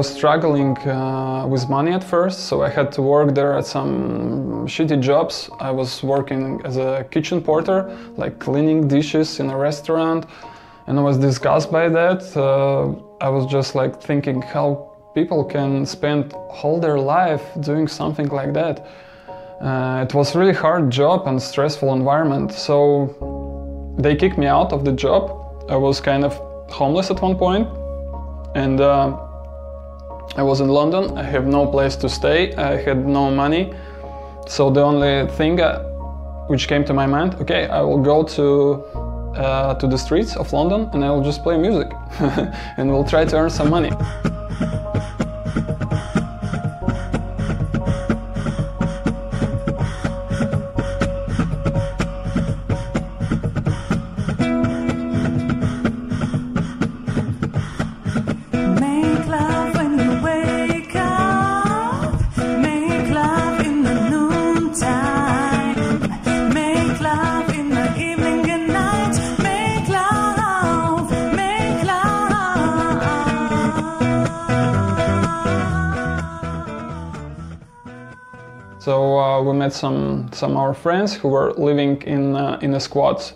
was struggling uh, with money at first, so I had to work there at some shitty jobs. I was working as a kitchen porter, like cleaning dishes in a restaurant, and I was disgusted by that. Uh, I was just like thinking how people can spend all their life doing something like that. Uh, it was really hard job and stressful environment, so they kicked me out of the job. I was kind of homeless at one point, and uh, I was in London. I have no place to stay. I had no money, so the only thing uh, which came to my mind, okay, I will go to uh, to the streets of London and I will just play music, and we'll try to earn some money. So uh, we met some some our friends who were living in uh, in the squats.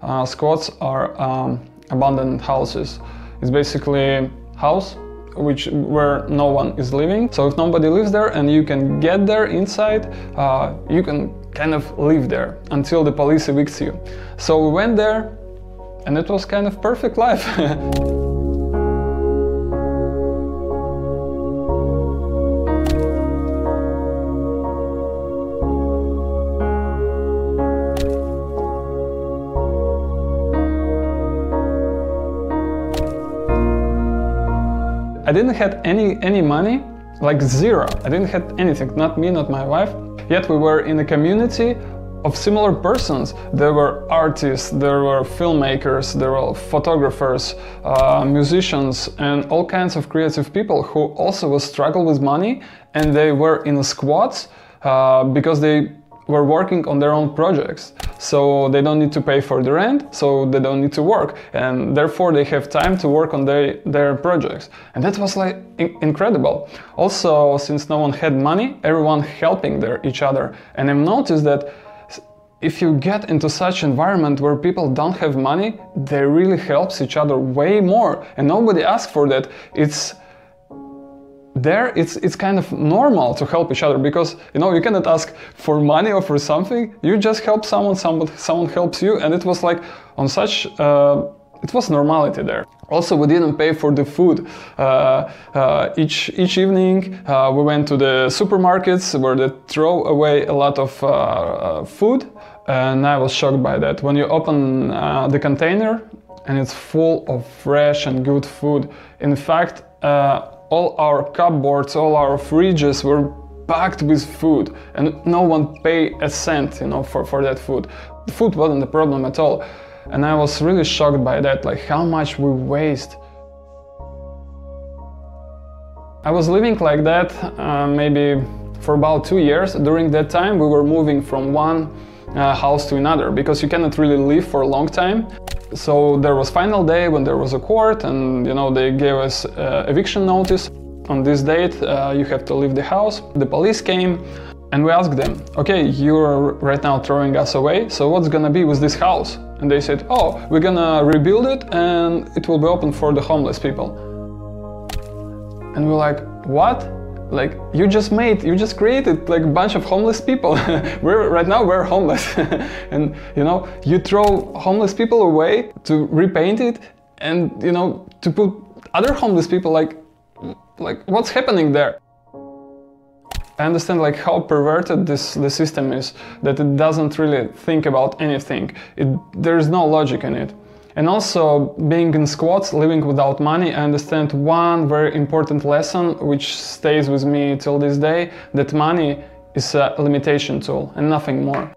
Uh, squats are um, abandoned houses. It's basically house which where no one is living. So if nobody lives there and you can get there inside, uh, you can kind of live there until the police evicts you. So we went there, and it was kind of perfect life. I didn't have any any money, like zero. I didn't have anything, not me, not my wife. Yet we were in a community of similar persons. There were artists, there were filmmakers, there were photographers, uh, musicians, and all kinds of creative people who also was struggle with money, and they were in squads uh, because they were working on their own projects. So they don't need to pay for the rent, so they don't need to work, and therefore they have time to work on their, their projects. And that was like in- incredible. Also, since no one had money, everyone helping their, each other. And I've noticed that if you get into such environment where people don't have money, they really helps each other way more, and nobody asks for that. It's there it's it's kind of normal to help each other because you know you cannot ask for money or for something. You just help someone someone someone helps you. And it was like on such uh, it was normality there. Also we didn't pay for the food uh, uh, each each evening. Uh, we went to the supermarkets where they throw away a lot of uh, uh, food. And i was shocked by that. When you open uh, the container and it's full of fresh and good food. In fact all our cupboards, all our fridges were packed with food and no one paid a cent, you know, for, for that food. The food wasn't the problem at all. And I was really shocked by that, like how much we waste. I was living like that uh, maybe for about two years. During that time, we were moving from one uh, house to another because you cannot really live for a long time. So there was final day when there was a court, and you know they gave us uh, eviction notice. On this date, uh, you have to leave the house. The police came, and we asked them, "Okay, you're right now throwing us away. So what's gonna be with this house?" And they said, "Oh, we're gonna rebuild it, and it will be open for the homeless people." And we're like, "What?" Like you just made you just created like a bunch of homeless people. We're right now we're homeless. And you know you throw homeless people away to repaint it and you know to put other homeless people like like what's happening there? I understand like how perverted this the system is that it doesn't really think about anything. It, there's no logic in it and also, being in squats, living without money, I understand one very important lesson which stays with me till this day that money is a limitation tool and nothing more.